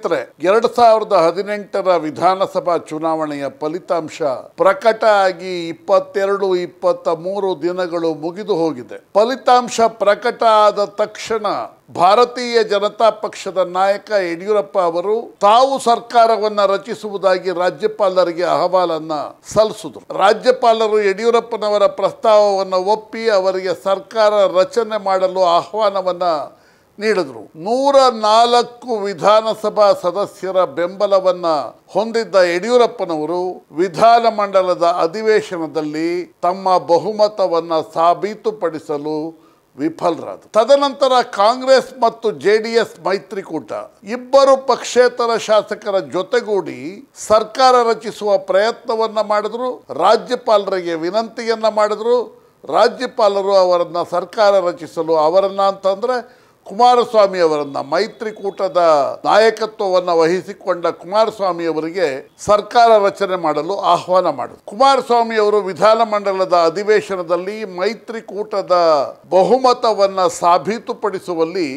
ಸ್ನೇಹಿತರೆ, ಎರಡ್ ಸಾವಿರದ ಹದಿನೆಂಟರ ವಿಧಾನಸಭಾ ಚುನಾವಣೆಯ ಫಲಿತಾಂಶ ಪ್ರಕಟ ಆಗಿ ಇಪ್ಪತ್ತೆರಡು ಇಪ್ಪತ್ತ ಮೂರು ದಿನಗಳು ಮುಗಿದು ಹೋಗಿದೆ. ಫಲಿತಾಂಶ ಪ್ರಕಟ ಆದ ತಕ್ಷಣ ಭಾರತೀಯ ಜನತಾ ಪಕ್ಷದ ನಾಯಕ ಯಡಿಯೂರಪ್ಪ ಅವರು ತಾವು ಸರ್ಕಾರವನ್ನ ರಚಿಸುವುದಾಗಿ ರಾಜ್ಯಪಾಲರಿಗೆ ಅಹವಾಲನ್ನ ಸಲ್ಲಿಸಿದರು. ರಾಜ್ಯಪಾಲರು ಯಡಿಯೂರಪ್ಪನವರ ಪ್ರಸ್ತಾವವನ್ನು ಒಪ್ಪಿ ಅವರಿಗೆ ಸರ್ಕಾರ ರಚನೆ ಮಾಡಲು ಆಹ್ವಾನವನ್ನ ನೀಡಿದ್ರು. ನೂರ ನಾಲ್ಕು ವಿಧಾನಸಭಾ ಸದಸ್ಯರ ಬೆಂಬಲವನ್ನ ಹೊಂದಿದ್ದ ಯಡಿಯೂರಪ್ಪನವರು ವಿಧಾನಮಂಡಲದ ಅಧಿವೇಶನದಲ್ಲಿ ತಮ್ಮ ಬಹುಮತವನ್ನು ಸಾಬೀತುಪಡಿಸಲು ವಿಫಲರಾದರು. ತದನಂತರ ಕಾಂಗ್ರೆಸ್ ಮತ್ತು ಜೆಡಿಎಸ್ ಮೈತ್ರಿಕೂಟ ಇಬ್ಬರು ಪಕ್ಷೇತರ ಶಾಸಕರ ಜೊತೆಗೂಡಿ ಸರ್ಕಾರ ರಚಿಸುವ ಪ್ರಯತ್ನವನ್ನ ಮಾಡಿದ್ರು. ರಾಜ್ಯಪಾಲರಿಗೆ ವಿನಂತಿಯನ್ನ ಮಾಡಿದ್ರು. ರಾಜ್ಯಪಾಲರು ಅವರನ್ನ ಸರ್ಕಾರ ರಚಿಸಲು ಅವರನ್ನ ಅಂತಂದ್ರೆ ಕುಮಾರಸ್ವಾಮಿ ಅವರನ್ನ ಮೈತ್ರಿಕೂಟದ ನಾಯಕತ್ವವನ್ನು ವಹಿಸಿಕೊಂಡ ಕುಮಾರಸ್ವಾಮಿ ಅವರಿಗೆ ಸರ್ಕಾರ ರಚನೆ ಮಾಡಲು ಆಹ್ವಾನ ಮಾಡಿದರು. ಕುಮಾರಸ್ವಾಮಿ ಅವರು ವಿಧಾನಮಂಡಲದ ಅಧಿವೇಶನದಲ್ಲಿ ಮೈತ್ರಿಕೂಟದ ಬಹುಮತವನ್ನು ಸಾಬೀತುಪಡಿಸುವಲ್ಲಿ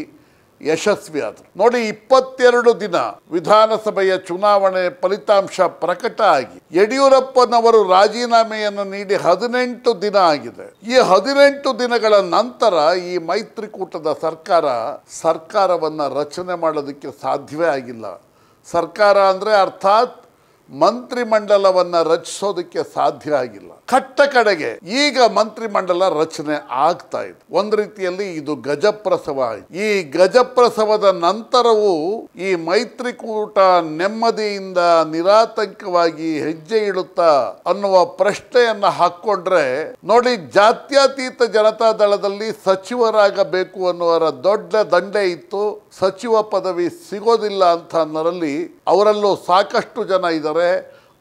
ಯಶಸ್ವಿಯಾದರು ನೋಡಿ, ಇಪ್ಪತ್ತೆರಡು ದಿನ ವಿಧಾನಸಭೆಯ ಚುನಾವಣೆ ಫಲಿತಾಂಶ ಪ್ರಕಟ ಆಗಿ ಯಡಿಯೂರಪ್ಪನವರು ರಾಜೀನಾಮೆಯನ್ನು ನೀಡಿ ಹದಿನೆಂಟು ದಿನ ಆಗಿದೆ. ಈ ಹದಿನೆಂಟು ದಿನಗಳ ನಂತರ ಈ ಮೈತ್ರಿಕೂಟದ ಸರ್ಕಾರ ಸರ್ಕಾರವನ್ನು ರಚನೆ ಮಾಡೋದಕ್ಕೆ ಸಾಧ್ಯವೇ ಆಗಿಲ್ಲ. ಸರ್ಕಾರ ಅಂದರೆ ಅರ್ಥಾತ್ ಮಂತ್ರಿಮಂಡಲವನ್ನ ರಚಿಸೋದಕ್ಕೆ ಸಾಧ್ಯ ಆಗಿಲ್ಲ. ಕಟ್ಟ ಕಡೆಗೆ ಈಗ ಮಂತ್ರಿಮಂಡಲ ರಚನೆ ಆಗ್ತಾ ಇದೆ. ಒಂದು ರೀತಿಯಲ್ಲಿ ಇದು ಗಜಪ್ರಸವ. ಈ ಗಜಪ್ರಸವದ ನಂತರವೂ ಈ ಮೈತ್ರಿಕೂಟ ನೆಮ್ಮದಿಯಿಂದ ನಿರಾತಂಕವಾಗಿ ಹೆಜ್ಜೆ ಇಡುತ್ತಾ ಅನ್ನುವ ಪ್ರಶ್ನೆಯನ್ನ ಹಾಕೊಂಡ್ರೆ ನೋಡಿ ಜಾತ್ಯತೀತ ಜನತಾ ದಳದಲ್ಲಿ ಸಚಿವರಾಗಬೇಕು ಅನ್ನುವರ ದೊಡ್ಡ ದಂಡೆ ಇತ್ತು. ಸಚಿವ ಪದವಿ ಸಿಗೋದಿಲ್ಲ ಅಂತ ಅನ್ನೋರಲ್ಲಿ ಅವರಲ್ಲೂ ಸಾಕಷ್ಟು ಜನ ಇದ್ದಾರೆ.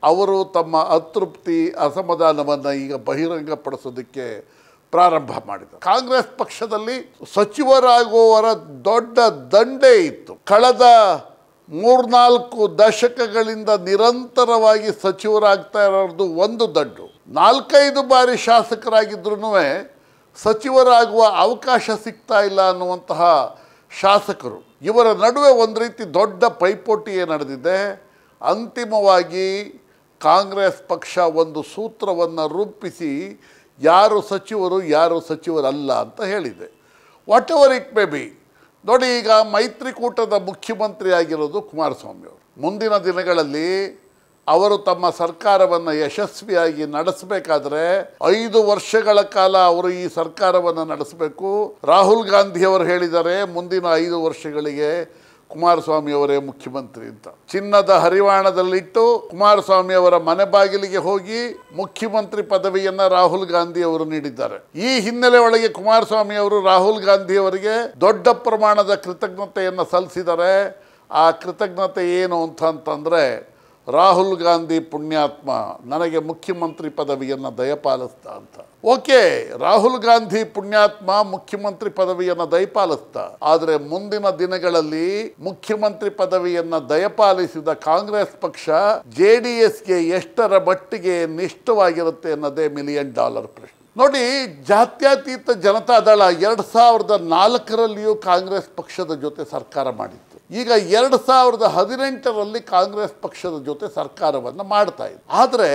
ಅವರು ತಮ್ಮ ಅತೃಪ್ತಿ, ಅಸಮಾಧಾನವನ್ನು ಈಗ ಬಹಿರಂಗಪಡಿಸೋದಕ್ಕೆ ಪ್ರಾರಂಭ ಮಾಡಿದರು ಕಾಂಗ್ರೆಸ್ ಪಕ್ಷದಲ್ಲಿ ಸಚಿವರಾಗುವವರ ದೊಡ್ಡ ದಂಡೆ ಇತ್ತು. ಕಳೆದ ಮೂರ್ನಾಲ್ಕು ದಶಕಗಳಿಂದ ನಿರಂತರವಾಗಿ ಸಚಿವರಾಗ್ತಾ ಇರೋದು ಒಂದು ದಂಡು. ನಾಲ್ಕೈದು ಬಾರಿ ಶಾಸಕರಾಗಿದ್ರೂ ಸಚಿವರಾಗುವ ಅವಕಾಶ ಸಿಗ್ತಾ ಇಲ್ಲ ಅನ್ನುವಂತಹ ಶಾಸಕರು, ಇವರ ನಡುವೆ ಒಂದು ರೀತಿ ದೊಡ್ಡ ಪೈಪೋಟಿಯೇ ನಡೆದಿದೆ. ಅಂತಿಮವಾಗಿ ಕಾಂಗ್ರೆಸ್ ಪಕ್ಷ ಒಂದು ಸೂತ್ರವನ್ನು ರೂಪಿಸಿ ಯಾರು ಸಚಿವರು, ಯಾರು ಸಚಿವರಲ್ಲ ಅಂತ ಹೇಳಿದೆ. Whatever it may be ನೋಡಿ ಈಗ ಮೈತ್ರಿಕೂಟದ ಮುಖ್ಯಮಂತ್ರಿ ಆಗಿರೋದು ಕುಮಾರಸ್ವಾಮಿ ಅವರು. ಮುಂದಿನ ದಿನಗಳಲ್ಲಿ ಅವರು ತಮ್ಮ ಸರ್ಕಾರವನ್ನು ಯಶಸ್ವಿಯಾಗಿ ನಡೆಸಬೇಕಾದ್ರೆ ಐದು ವರ್ಷಗಳ ಕಾಲ ಅವರು ಈ ಸರ್ಕಾರವನ್ನು ನಡೆಸಬೇಕು. ರಾಹುಲ್ ಗಾಂಧಿ ಅವರು ಹೇಳಿದ್ದಾರೆ ಮುಂದಿನ ಐದು ವರ್ಷಗಳಿಗೆ ಕುಮಾರಸ್ವಾಮಿ ಅವರೇ ಮುಖ್ಯಮಂತ್ರಿ ಅಂತ. ಚಿನ್ನದ ಹರಿವಾಣದಲ್ಲಿಟ್ಟು ಕುಮಾರಸ್ವಾಮಿ ಅವರ ಮನೆ ಬಾಗಿಲಿಗೆ ಹೋಗಿ ಮುಖ್ಯಮಂತ್ರಿ ಪದವಿಯನ್ನ ರಾಹುಲ್ ಗಾಂಧಿ ಅವರು ನೀಡಿದ್ದಾರೆ. ಈ ಹಿನ್ನೆಲೆ ಒಳಗೆ ಕುಮಾರಸ್ವಾಮಿ ಅವರು ರಾಹುಲ್ ಗಾಂಧಿ ಅವರಿಗೆ ದೊಡ್ಡ ಪ್ರಮಾಣದ ಕೃತಜ್ಞತೆಯನ್ನು ಸಲ್ಲಿಸಿದ್ದಾರೆ ಆ ಕೃತಜ್ಞತೆ ಏನು ಅಂತ ಅಂತಂದ್ರೆ ರಾಹುಲ್ ಗಾಂಧಿ ಪುಣ್ಯಾತ್ಮ ನನಗೆ ಮುಖ್ಯಮಂತ್ರಿ ಪದವಿಯನ್ನು ದಯಪಾಲಿಸ್ತಾ ಅಂತ. ಓಕೆ, ರಾಹುಲ್ ಗಾಂಧಿ ಪುಣ್ಯಾತ್ಮ ಮುಖ್ಯಮಂತ್ರಿ ಪದವಿಯನ್ನು ದಯಪಾಲಿಸ್ತ. ಆದರೆ ಮುಂದಿನ ದಿನಗಳಲ್ಲಿ ಮುಖ್ಯಮಂತ್ರಿ ಪದವಿಯನ್ನು ದಯಪಾಲಿಸಿದ ಕಾಂಗ್ರೆಸ್ ಪಕ್ಷ ಜೆ ಡಿ ಎಸ್ಗೆ ಎಷ್ಟರ ಮಟ್ಟಿಗೆ ನಿಷ್ಠವಾಗಿರುತ್ತೆ ಅನ್ನೋದೇ ಮಿಲಿಯನ್ ಡಾಲರ್ ಪ್ರಶ್ನೆ. ನೋಡಿ, ಜಾತ್ಯತೀತ ಜನತಾದಳ ಎರಡು ಸಾವಿರದ ನಾಲ್ಕರಲ್ಲಿಯೂ ಕಾಂಗ್ರೆಸ್ ಪಕ್ಷದ ಜೊತೆ ಸರ್ಕಾರ ಮಾಡಿತ್ತು. ಈಗ ಎರಡು ಸಾವಿರದ ಹದಿನೆಂಟರಲ್ಲಿ ಕಾಂಗ್ರೆಸ್ ಪಕ್ಷದ ಜೊತೆ ಸರ್ಕಾರವನ್ನು ಮಾಡ್ತಾ ಇದೆ. ಆದರೆ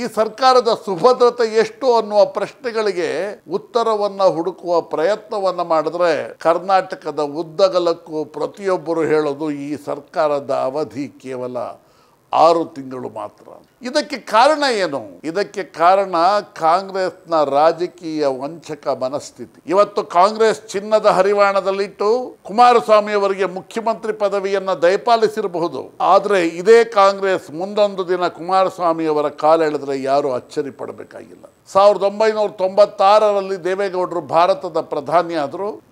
ಈ ಸರ್ಕಾರದ ಸುಭದ್ರತೆ ಎಷ್ಟು ಅನ್ನುವ ಪ್ರಶ್ನೆಗಳಿಗೆ ಉತ್ತರವನ್ನ ಹುಡುಕುವ ಪ್ರಯತ್ನವನ್ನ ಮಾಡಿದ್ರೆ ಕರ್ನಾಟಕದ ಉದ್ದಗಲಕ್ಕೂ ಪ್ರತಿಯೊಬ್ಬರು ಹೇಳೋದು ಈ ಸರ್ಕಾರದ ಅವಧಿ ಕೇವಲ ಆರು ತಿಂಗಳು ಮಾತ್ರ. ಇದಕ್ಕೆ ಕಾರಣ ಏನು? ಇದಕ್ಕೆ ಕಾರಣ ಕಾಂಗ್ರೆಸ್ನ ರಾಜಕೀಯ ವಂಚಕ ಮನಸ್ಥಿತಿ. ಇವತ್ತು ಕಾಂಗ್ರೆಸ್ ಚಿನ್ನದ ಹರಿವಾಣದಲ್ಲಿಟ್ಟು ಕುಮಾರಸ್ವಾಮಿ ಅವರಿಗೆ ಮುಖ್ಯಮಂತ್ರಿ ಪದವಿಯನ್ನು ದಯಪಾಲಿಸಿರಬಹುದು. ಆದರೆ ಇದೇ ಕಾಂಗ್ರೆಸ್ ಮುಂದೊಂದು ದಿನ ಕುಮಾರಸ್ವಾಮಿ ಅವರ ಕಾಲೆಳೆದ್ರೆ ಯಾರು ಅಚ್ಚರಿ ಪಡಬೇಕಾಗಿಲ್ಲ. ಸಾವಿರದ ಒಂಬೈನೂರ ತೊಂಬತ್ತಾರರಲ್ಲಿ ದೇವೇಗೌಡರು ಭಾರತದ ಪ್ರಧಾನಿ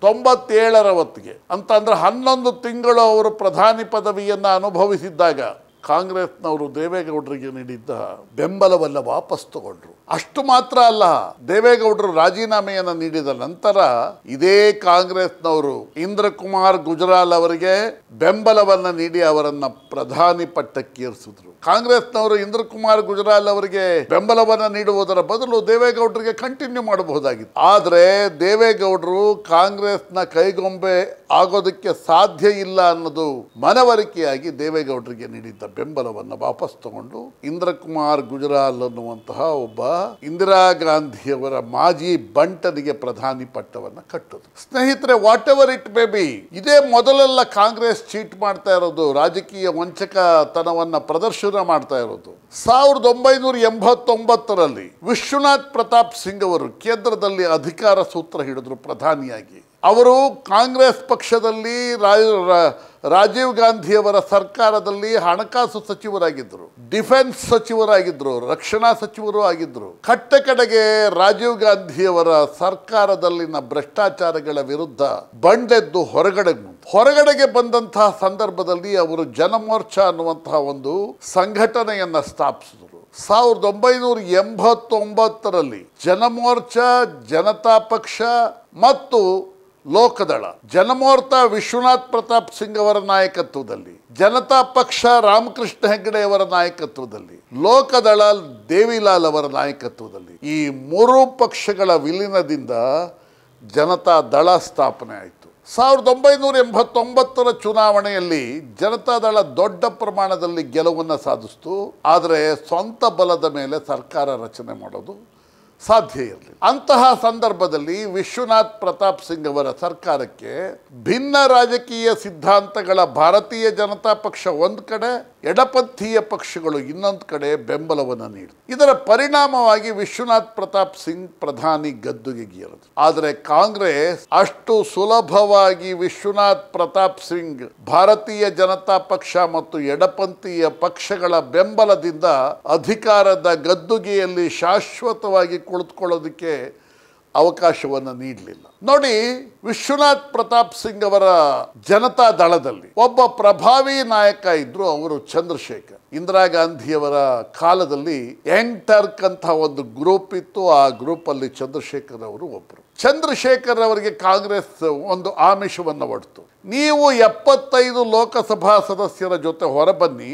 ತೊಂಬತ್ತೇಳರ ಹೊತ್ತಿಗೆ. ಅಂತಂದ್ರೆ ಹನ್ನೊಂದು ತಿಂಗಳು ಅವರು ಪ್ರಧಾನಿ ಪದವಿಯನ್ನು ಅನುಭವಿಸಿದ್ದಾಗ ಕಾಂಗ್ರೆಸ್ನವರು ದೇವೇಗೌಡರಿಗೆ ನೀಡಿದ್ದ ಬೆಂಬಲವನ್ನು ವಾಪಸ್ ತಗೊಂಡ್ರು. ಅಷ್ಟು ಮಾತ್ರ ಅಲ್ಲ, ದೇವೇಗೌಡರು ರಾಜೀನಾಮೆಯನ್ನು ನೀಡಿದ ನಂತರ ಇದೇ ಕಾಂಗ್ರೆಸ್ನವರು ಇಂದ್ರಕುಮಾರ್ ಗುಜರಾಲ್ ಅವರಿಗೆ ಬೆಂಬಲವನ್ನ ನೀಡಿ ಅವರನ್ನ ಪ್ರಧಾನಿ ಪಟ್ಟಕ್ಕೇರಿಸಿದ್ರು ಕಾಂಗ್ರೆಸ್ನವರು ಇಂದ್ರಕುಮಾರ್ ಗುಜರಾಲ್ ಅವರಿಗೆ ಬೆಂಬಲವನ್ನ ನೀಡುವುದರ ಬದಲು ದೇವೇಗೌಡರಿಗೆ ಕಂಟಿನ್ಯೂ ಮಾಡಬಹುದಾಗಿತ್ತು. ಆದರೆ ದೇವೇಗೌಡರು ಕಾಂಗ್ರೆಸ್ನ ಕೈಗೊಂಬೆ ಆಗೋದಕ್ಕೆ ಸಾಧ್ಯ ಇಲ್ಲ ಅನ್ನೋದು ಮನವರಿಕೆಯಾಗಿ ದೇವೇಗೌಡರಿಗೆ ನೀಡಿದ್ದ ಬೆಂಬಲವನ್ನು ವಾಪಸ್ ತಗೊಂಡು ಇಂದ್ರಕುಮಾರ್ ಗುಜರಾಲ್ ಅನ್ನುವಂತಹ ಒಬ್ಬ ಇಂದಿರಾ ಗಾಂಧಿಯವರ ಮಾಜಿ ಬಂಟನಿಗೆ ಪ್ರಧಾನಿ ಪಟ್ಟವನ್ನು ಕಟ್ಟೋದು. ಸ್ನೇಹಿತರೆ whatever it may be ಇದೇ ಮೊದಲೆಲ್ಲ ಕಾಂಗ್ರೆಸ್ ಚೀಟ್ ಮಾಡ್ತಾ ಇರೋದು, ರಾಜಕೀಯ ವಂಚಕತನವನ್ನ ಪ್ರದರ್ಶನ ಮಾಡ್ತಾ ಇರೋದು. ಸಾವಿರದ ಒಂಬೈನೂರ ಎಂಬತ್ತೊಂಬತ್ತರಲ್ಲಿ ವಿಶ್ವನಾಥ್ ಪ್ರತಾಪ್ ಸಿಂಗ್ ಅವರು ಕೇಂದ್ರದಲ್ಲಿ ಅಧಿಕಾರ ಸೂತ್ರ ಹಿಡಿದ್ರು ಪ್ರಧಾನಿಯಾಗಿ. ಅವರು ಕಾಂಗ್ರೆಸ್ ಪಕ್ಷದಲ್ಲಿ ರಾಜೀವ್ ಗಾಂಧಿಯವರ ಸರ್ಕಾರದಲ್ಲಿ ಹಣಕಾಸು ಸಚಿವರಾಗಿದ್ದರು, ಡಿಫೆನ್ಸ್ ಸಚಿವರಾಗಿದ್ದರು, ರಕ್ಷಣಾ ಸಚಿವರು ಆಗಿದ್ದರು ಕಟ್ಟ ಕಡೆಗೆ ರಾಜೀವ್ ಗಾಂಧಿಯವರ ಸರ್ಕಾರದಲ್ಲಿನ ಭ್ರಷ್ಟಾಚಾರಗಳ ವಿರುದ್ಧ ಬಂಡೆದ್ದು ಹೊರಗಡೆ. ಹೊರಗಡೆಗೆ ಬಂದಂತಹ ಸಂದರ್ಭದಲ್ಲಿ ಅವರು ಜನಮೋರ್ಚಾ ಅನ್ನುವಂತಹ ಒಂದು ಸಂಘಟನೆಯನ್ನು ಸ್ಥಾಪಿಸಿದರು ಸಾವಿರದ ಒಂಬೈನೂರ ಎಂಬತ್ತೊಂಬತ್ತರಲ್ಲಿ ಜನಮೋರ್ಚಾ, ಜನತಾ ಪಕ್ಷ ಮತ್ತು ಲೋಕದಳ, ಜನಮೋರ್ತ ವಿಶ್ವನಾಥ್ ಪ್ರತಾಪ್ ಸಿಂಗ್ ಅವರ ನಾಯಕತ್ವದಲ್ಲಿ, ಜನತಾ ಪಕ್ಷ ರಾಮಕೃಷ್ಣ ಹೆಗಡೆ ಅವರ ನಾಯಕತ್ವದಲ್ಲಿ, ಲೋಕದಳ ದೇವಿಲಾಲ್ ಅವರ ನಾಯಕತ್ವದಲ್ಲಿ, ಈ ಮೂರು ಪಕ್ಷಗಳ ವಿಲೀನದಿಂದ ಜನತಾ ದಳ ಸ್ಥಾಪನೆ ಆಯಿತು. ಸಾವಿರದ ಒಂಬೈನೂರ ಎಂಬತ್ತೊಂಬತ್ತರ ಚುನಾವಣೆಯಲ್ಲಿ ಜನತಾದಳ ದೊಡ್ಡ ಪ್ರಮಾಣದಲ್ಲಿ ಗೆಲುವನ್ನು ಸಾಧಿಸ್ತು. ಆದರೆ ಸ್ವಂತ ಬಲದ ಮೇಲೆ ಸರ್ಕಾರ ರಚನೆ ಮಾಡೋದು ಸಾಧ್ಯ ಇರಲಿ. ಅಂತಹ ಸಂದರ್ಭದಲ್ಲಿ ವಿಶ್ವನಾಥ್ ಪ್ರತಾಪ್ ಸಿಂಗ್ ಅವರ ಸರ್ಕಾರಕ್ಕೆ ಭಿನ್ನ ರಾಜಕೀಯ ಸಿದ್ಧಾಂತಗಳ ಭಾರತೀಯ ಜನತಾ ಪಕ್ಷ ಒಂದು ಕಡೆ ಎಡಪಂಥೀಯ ಪಕ್ಷಗಳು ಇನ್ನೊಂದು ಕಡೆ ಬೆಂಬಲವನ್ನು ನೀಡಿತು ಇದರ ಪರಿಣಾಮವಾಗಿ ವಿಶ್ವನಾಥ್ ಪ್ರತಾಪ್ ಸಿಂಗ್ ಪ್ರಧಾನಿ ಗದ್ದುಗೆಗೇರಿದ್ರು ಆದರೆ ಕಾಂಗ್ರೆಸ್ ಅಷ್ಟು ಸುಲಭವಾಗಿ ವಿಶ್ವನಾಥ್ ಪ್ರತಾಪ್ ಸಿಂಗ್ ಭಾರತೀಯ ಜನತಾ ಪಕ್ಷ ಮತ್ತು ಎಡಪಂಥೀಯ ಪಕ್ಷಗಳ ಬೆಂಬಲದಿಂದ ಅಧಿಕಾರದ ಗದ್ದುಗೆಯಲ್ಲಿ ಶಾಶ್ವತವಾಗಿ ಕುಳಿತುಕೊಳ್ಳೋದಕ್ಕೆ ಅವಕಾಶವನ್ನು ನೀಡಲಿಲ್ಲ. ನೋಡಿ, ವಿಶ್ವನಾಥ್ ಪ್ರತಾಪ್ ಸಿಂಗ್ ಅವರ ಜನತಾ ದಳದಲ್ಲಿ ಒಬ್ಬ ಪ್ರಭಾವಿ ನಾಯಕ ಇದ್ರು ಅವರು ಚಂದ್ರಶೇಖರ್. ಇಂದಿರಾ ಗಾಂಧಿಯವರ ಕಾಲದಲ್ಲಿ ಯಂಗ್ ಟರ್ಕ್ ಅಂತ ಒಂದು ಗ್ರೂಪ್ ಇತ್ತು, ಆ ಗ್ರೂಪ್ ಅಲ್ಲಿ ಚಂದ್ರಶೇಖರ್ ಅವರು ಒಬ್ಬರು ಚಂದ್ರಶೇಖರ್ ಅವರಿಗೆ ಕಾಂಗ್ರೆಸ್ ಒಂದು ಆಮಿಷವನ್ನು ಒಡ್ತು ನೀವು ಎಪ್ಪತ್ತೈದು ಲೋಕಸಭಾ ಸದಸ್ಯರ ಜೊತೆ ಹೊರಬನ್ನಿ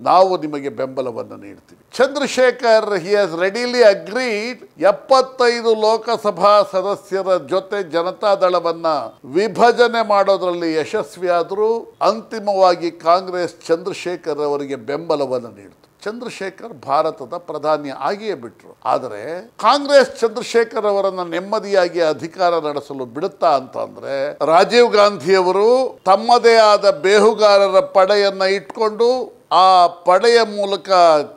ನಾವು ನಿಮಗೆ ಬೆಂಬಲವನ್ನು ನೀಡ್ತೀವಿ. Chandrashekhar he has readily agreed ಎಪ್ಪತ್ತೈದು ಲೋಕಸಭಾ ಸದಸ್ಯರ ಜೊತೆ ಜನತಾದಳವನ್ನ ವಿಭಜನೆ ಮಾಡೋದ್ರಲ್ಲಿ ಯಶಸ್ವಿಯಾದರೂ ಅಂತಿಮವಾಗಿ ಕಾಂಗ್ರೆಸ್ ಚಂದ್ರಶೇಖರ್ ಅವರಿಗೆ ಬೆಂಬಲವನ್ನು ನೀಡಿತು. ಚಂದ್ರಶೇಖರ್ ಭಾರತದ ಪ್ರಧಾನಿ ಆಗಿಯೇ ಬಿಟ್ರು. ಆದರೆ ಕಾಂಗ್ರೆಸ್ ಚಂದ್ರಶೇಖರ್ ಅವರನ್ನ ನೆಮ್ಮದಿಯಾಗಿ ಅಧಿಕಾರ ನಡೆಸಲು ಬಿಡುತ್ತಾ ಅಂತಂದ್ರೆ ರಾಜೀವ್ ಗಾಂಧಿಯವರು ತಮ್ಮದೇ ಆದ ಬೇಹುಗಾರರ ಪಡೆಯನ್ನ ಇಟ್ಕೊಂಡು ಆ ಪಡೆಯ ಮೂಲಕ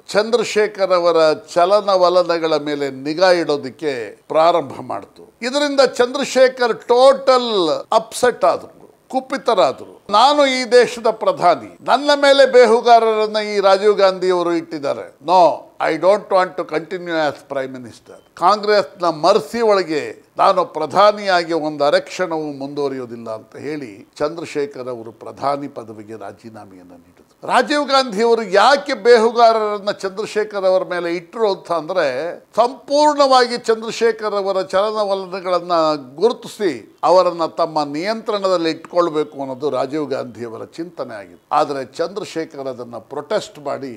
ಚಂದ್ರಶೇಖರ್ ಅವರ ಚಲನವಲನಗಳ ಮೇಲೆ ನಿಗಾ ಇಡೋದಕ್ಕೆ ಪ್ರಾರಂಭ ಮಾಡ್ತು. ಇದರಿಂದ ಚಂದ್ರಶೇಖರ್ ಟೋಟಲ್ ಅಪ್ಸೆಟ್ ಆದ್ರು, ಕುಪಿತರಾದರು. ನಾನು ಈ ದೇಶದ ಪ್ರಧಾನಿ. ನನ್ನ ಮೇಲೆ ಬೇಹುಗಾರರನ್ನ ಈ ರಾಜೀವ್ ಗಾಂಧಿಯವರು ಇಟ್ಟಿದ್ದಾರೆ. No, I don't want to continue as prime minister. ಕಾಂಗ್ರೆಸ್ನ ಮರ್ಸಿ ಒಳಗೆ ನಾನು ಪ್ರಧಾನಿಯಾಗಿ ಒಂದು ಅರಕ್ಷಣವು ಮುಂದುವರಿಯೋದಿಲ್ಲ ಅಂತ ಹೇಳಿ ಚಂದ್ರಶೇಖರ್ ಅವರು ಪ್ರಧಾನಿ ಪದವಿಗೆ ರಾಜೀನಾಮೆಯನ್ನು ನೀಡಿದರು. ರಾಜೀವ್ ಗಾಂಧಿಯವರು ಯಾಕೆ ಬೇಹುಗಾರರನ್ನ ಚಂದ್ರಶೇಖರ್ ಅವರ ಮೇಲೆ ಇಟ್ಟರು ಅಂತ ಅಂದರೆ, ಸಂಪೂರ್ಣವಾಗಿ ಚಂದ್ರಶೇಖರ್ ಅವರ ಚಲನವಲನಗಳನ್ನು ಗುರುತಿಸಿ ಅವರನ್ನು ತಮ್ಮ ನಿಯಂತ್ರಣದಲ್ಲಿ ಇಟ್ಕೊಳ್ಬೇಕು ಅನ್ನೋದು ರಾಜೀವ್ ಗಾಂಧಿಯವರ ಚಿಂತನೆ ಆಗಿತ್ತು. ಆದರೆ ಚಂದ್ರಶೇಖರ್ ಅದನ್ನು ಪ್ರೊಟೆಸ್ಟ್ ಮಾಡಿ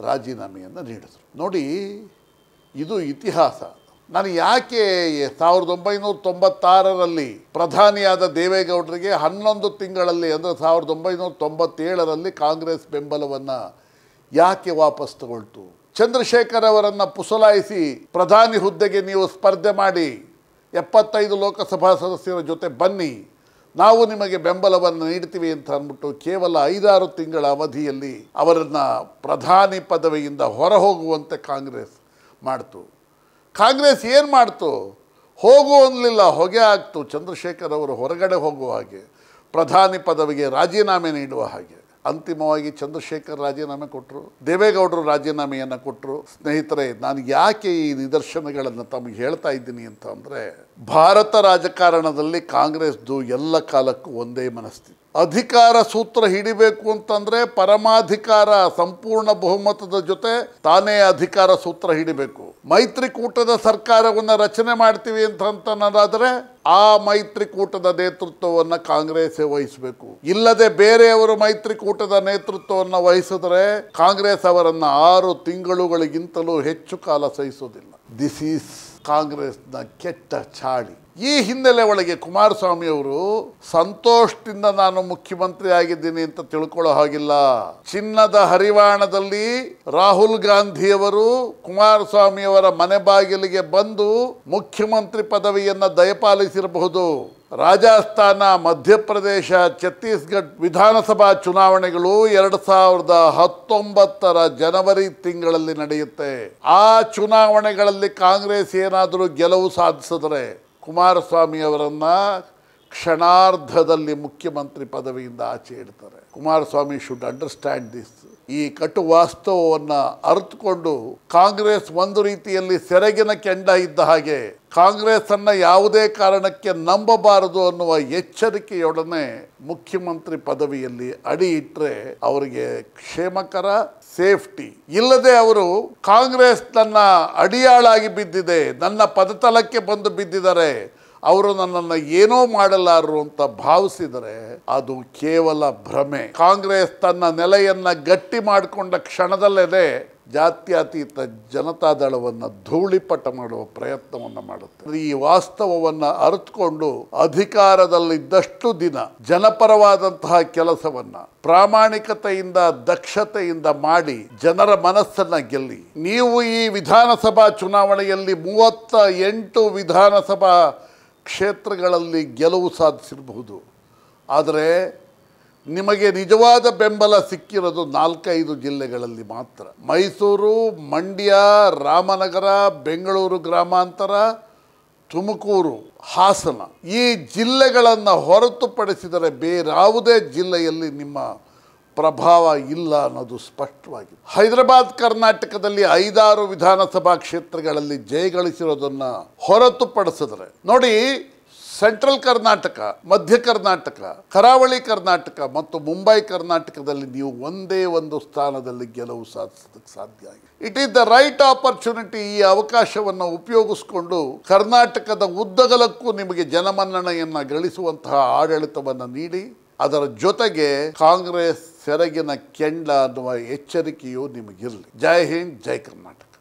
ರಾಜೀನಾಮೆಯನ್ನು ನೀಡಿದರು. ನೋಡಿ, ಇದು ಇತಿಹಾಸ. ನಾನು ಯಾಕೆ ಸಾವಿರದ ಒಂಬೈನೂರ ತೊಂಬತ್ತಾರರಲ್ಲಿ ಪ್ರಧಾನಿಯಾದ ದೇವೇಗೌಡರಿಗೆ ಹನ್ನೊಂದು ತಿಂಗಳಲ್ಲಿ ಅಂದರೆ ಸಾವಿರದ ಒಂಬೈನೂರ ತೊಂಬತ್ತೇಳರಲ್ಲಿ ಕಾಂಗ್ರೆಸ್ ಬೆಂಬಲವನ್ನು ಯಾಕೆ ವಾಪಸ್ ತಗೊಳ್ತು? ಚಂದ್ರಶೇಖರ್ ಅವರನ್ನು ಪುಸಲಾಯಿಸಿ ಪ್ರಧಾನಿ ಹುದ್ದೆಗೆ ನೀವು ಸ್ಪರ್ಧೆ ಮಾಡಿ ಎಪ್ಪತ್ತೈದು ಲೋಕಸಭಾ ಸದಸ್ಯರ ಜೊತೆ ಬನ್ನಿ, ನಾವು ನಿಮಗೆ ಬೆಂಬಲವನ್ನು ನೀಡ್ತೀವಿ ಅಂತ ಅಂದ್ಬಿಟ್ಟು ಕೇವಲ ಐದಾರು ತಿಂಗಳ ಅವಧಿಯಲ್ಲಿ ಅವರನ್ನು ಪ್ರಧಾನಿ ಪದವಿಯಿಂದ ಹೊರಹೋಗುವಂತೆ ಕಾಂಗ್ರೆಸ್ ಮಾಡ್ತು. ಕಾಂಗ್ರೆಸ್ ಏನು ಮಾಡ್ತು? ಹೋಗು ಅನ್ನಲಿಲ್ಲ ಹೊಗೆ ಆಗ್ತು. ಚಂದ್ರಶೇಖರ್ ಅವರು ಹೊರಗಡೆ ಹೋಗುವ ಹಾಗೆ, ಪ್ರಧಾನಿ ಪದವಿಗೆ ರಾಜೀನಾಮೆ ನೀಡುವ ಹಾಗೆ. ಅಂತಿಮವಾಗಿ ಚಂದ್ರಶೇಖರ್ ರಾಜೀನಾಮೆ ಕೊಟ್ಟರು ದೇವೇಗೌಡರು ರಾಜೀನಾಮೆಯನ್ನು ಕೊಟ್ಟರು ಸ್ನೇಹಿತರೆ, ನಾನು ಯಾಕೆ ಈ ನಿದರ್ಶನಗಳನ್ನು ತಮಗೆ ಹೇಳ್ತಾ ಇದ್ದೀನಿ ಅಂತ ಅಂದರೆ, ಭಾರತ ರಾಜಕಾರಣದಲ್ಲಿ ಕಾಂಗ್ರೆಸ್ದು ಎಲ್ಲ ಕಾಲಕ್ಕೂ ಒಂದೇ ಮನಸ್ಥಿತಿ. ಅಧಿಕಾರ ಸೂತ್ರ ಹಿಡಿಬೇಕು ಅಂತಂದರೆ ಪರಮಾಧಿಕಾರ, ಸಂಪೂರ್ಣ ಬಹುಮತದ ಜೊತೆ ತಾನೇ ಅಧಿಕಾರ ಸೂತ್ರ ಹಿಡಿಬೇಕು. ಮೈತ್ರಿಕೂಟದ ಸರ್ಕಾರವನ್ನು ರಚನೆ ಮಾಡ್ತೀವಿ ಅಂತ ಅನ್ನೋದಾದರೆ ಆ ಮೈತ್ರಿಕೂಟದ ನೇತೃತ್ವವನ್ನು ಕಾಂಗ್ರೆಸ್ ವಹಿಸಬೇಕು. ಇಲ್ಲದೆ ಬೇರೆಯವರು ಮೈತ್ರಿಕೂಟದ ನೇತೃತ್ವವನ್ನು ವಹಿಸಿದ್ರೆ ಕಾಂಗ್ರೆಸ್ ಅವರನ್ನು ಆರು ತಿಂಗಳುಗಳಿಗಿಂತಲೂ ಹೆಚ್ಚು ಕಾಲ ಸಹಿಸೋದಿಲ್ಲ. ದಿಸ್ ಈಸ್ ಕಾಂಗ್ರೆಸ್ನ ಕೆಟ್ಟ ಚಾಳಿ. ಈ ಹಿನ್ನೆಲೆ ಒಳಗೆ ಕುಮಾರಸ್ವಾಮಿ ಅವರು ಸಂತೋಷದಿಂದ ನಾನು ಮುಖ್ಯಮಂತ್ರಿ ಆಗಿದ್ದೀನಿ ಅಂತ ತಿಳ್ಕೊಳ್ಳೋ ಹಾಗಿಲ್ಲ. ಚಿನ್ನದ ಹರಿವಾಣದಲ್ಲಿ ರಾಹುಲ್ ಗಾಂಧಿಯವರು ಕುಮಾರಸ್ವಾಮಿಯವರ ಮನೆ ಬಾಗಿಲಿಗೆ ಬಂದು ಮುಖ್ಯಮಂತ್ರಿ ಪದವಿಯನ್ನ ದಯಪಾಲಿಸಿರಬಹುದು. ರಾಜಸ್ಥಾನ, ಮಧ್ಯಪ್ರದೇಶ ಛತ್ತೀಸ್ಗಢ ವಿಧಾನಸಭಾ ಚುನಾವಣೆಗಳು ಎರಡು ಸಾವಿರದ ಹತ್ತೊಂಬತ್ತರ ಜನವರಿ ತಿಂಗಳಲ್ಲಿ ನಡೆಯುತ್ತೆ. ಆ ಚುನಾವಣೆಗಳಲ್ಲಿ ಕಾಂಗ್ರೆಸ್ ಏನಾದರೂ ಗೆಲುವು ಸಾಧಿಸಿದ್ರೆ ಕುಮಾರಸ್ವಾಮಿ ಅವರನ್ನ ಕ್ಷಣಾರ್ಧದಲ್ಲಿ ಮುಖ್ಯಮಂತ್ರಿ ಪದವಿಯಿಂದ ಆಚೆ ಇಡ್ತಾರೆ. ಕುಮಾರಸ್ವಾಮಿ ಶುಡ್ ಅಂಡರ್ಸ್ಟ್ಯಾಂಡ್ ದಿಸ್ ಈ ಕಟು ವಾಸ್ತವವನ್ನು ಅರಿತುಕೊಂಡು ಕಾಂಗ್ರೆಸ್ ಒಂದು ರೀತಿಯಲ್ಲಿ ಸೆರಗಿನ ಕೆಂಡ ಇದ್ದ ಹಾಗೆ ಕಾಂಗ್ರೆಸ್ ಅನ್ನ ಯಾವುದೇ ಕಾರಣಕ್ಕೆ ನಂಬಬಾರದು ಅನ್ನುವ ಎಚ್ಚರಿಕೆಯೊಡನೆ ಮುಖ್ಯಮಂತ್ರಿ ಪದವಿಯಲ್ಲಿ ಅಡಿ ಇಟ್ಟರೆ ಅವರಿಗೆ ಕ್ಷೇಮಕರ ಸೇಫ್ಟಿ. ಇಲ್ಲದೆ ಅವರು ಕಾಂಗ್ರೆಸ್ ನನ್ನ ಅಡಿಯಾಳಾಗಿ ಬಿದ್ದಿದೆ, ನನ್ನ ಪದತಲಕ್ಕೆ ಬಂದು ಬಿದ್ದಿದ್ದಾರೆ ಅವರು ನನ್ನನ್ನು ಏನೋ ಮಾಡಲಾರರು ಅಂತ ಭಾವಿಸಿದರೆ ಅದು ಕೇವಲ ಭ್ರಮೆ. ಕಾಂಗ್ರೆಸ್ ತನ್ನ ನೆಲೆಯನ್ನು ಗಟ್ಟಿ ಮಾಡಿಕೊಂಡ ಕ್ಷಣದಲ್ಲೇ ಜಾತ್ಯತೀತ ಜನತಾದಳವನ್ನು ಧೂಳಿಪಟ ಮಾಡುವ ಪ್ರಯತ್ನವನ್ನು ಮಾಡುತ್ತೆ. ಈ ವಾಸ್ತವವನ್ನು ಅರಿತುಕೊಂಡು ಅಧಿಕಾರದಲ್ಲಿದ್ದಷ್ಟು ದಿನ ಜನಪರವಾದಂತಹ ಕೆಲಸವನ್ನ ಪ್ರಾಮಾಣಿಕತೆಯಿಂದ, ದಕ್ಷತೆಯಿಂದ ಮಾಡಿ ಜನರ ಮನಸ್ಸನ್ನ ಗೆಲ್ಲಿ. ನೀವು ಈ ವಿಧಾನಸಭಾ ಚುನಾವಣೆಯಲ್ಲಿ ಮೂವತ್ತ ಎಂಟು ವಿಧಾನಸಭಾ ಕ್ಷೇತ್ರಗಳಲ್ಲಿ ಗೆಲುವು ಸಾಧಿಸಿರಬಹುದು. ಆದರೆ ನಿಮಗೆ ನಿಜವಾದ ಬೆಂಬಲ ಸಿಕ್ಕಿರೋದು ನಾಲ್ಕೈದು ಜಿಲ್ಲೆಗಳಲ್ಲಿ ಮಾತ್ರ. ಮೈಸೂರು, ಮಂಡ್ಯ, ರಾಮನಗರ, ಬೆಂಗಳೂರು ಗ್ರಾಮಾಂತರ, ತುಮಕೂರು, ಹಾಸನ. ಈ ಜಿಲ್ಲೆಗಳನ್ನು ಹೊರತುಪಡಿಸಿದರೆ ಬೇರಾವುದೇ ಜಿಲ್ಲೆಯಲ್ಲಿ ನಿಮ್ಮ ಪ್ರಭಾವ ಇಲ್ಲ ಅನ್ನೋದು ಸ್ಪಷ್ಟವಾಗಿದೆ. ಹೈದರಾಬಾದ್, ಕರ್ನಾಟಕದಲ್ಲಿ ಐದಾರು ವಿಧಾನಸಭಾ ಕ್ಷೇತ್ರಗಳಲ್ಲಿ ಜಯಗಳಿಸಿರೋದನ್ನು ಹೊರತುಪಡಿಸಿದ್ರೆ, ನೋಡಿ ಸೆಂಟ್ರಲ್ ಕರ್ನಾಟಕ, ಮಧ್ಯ ಕರ್ನಾಟಕ, ಕರಾವಳಿ ಕರ್ನಾಟಕ ಮತ್ತು ಮುಂಬೈ ಕರ್ನಾಟಕದಲ್ಲಿ ನೀವು ಒಂದೇ ಒಂದು ಸ್ಥಾನದಲ್ಲಿ ಗೆಲುವು ಸಾಧಿಸೋದಕ್ಕೆ ಸಾಧ್ಯ ಆಗಿದೆ. It is the right opportunity ಈ ಅವಕಾಶವನ್ನು ಉಪಯೋಗಿಸಿಕೊಂಡು ಕರ್ನಾಟಕದ ಉದ್ದಗಲಕ್ಕೂ ನಿಮಗೆ ಜನಮನ್ನಣೆಯನ್ನು ಗಳಿಸುವಂತಹ ಆಡಳಿತವನ್ನು ನೀಡಿ ಅದರ ಜೊತೆಗೆ ಕಾಂಗ್ರೆಸ್ ಸೆರಗಿನ ಕೆಂಡ ಅನ್ನುವ ಎಚ್ಚರಿಕೆಯು ನಿಮಗಿರಲಿ. ಜೈ ಹಿಂದ್ ಜೈ ಕರ್ನಾಟಕ.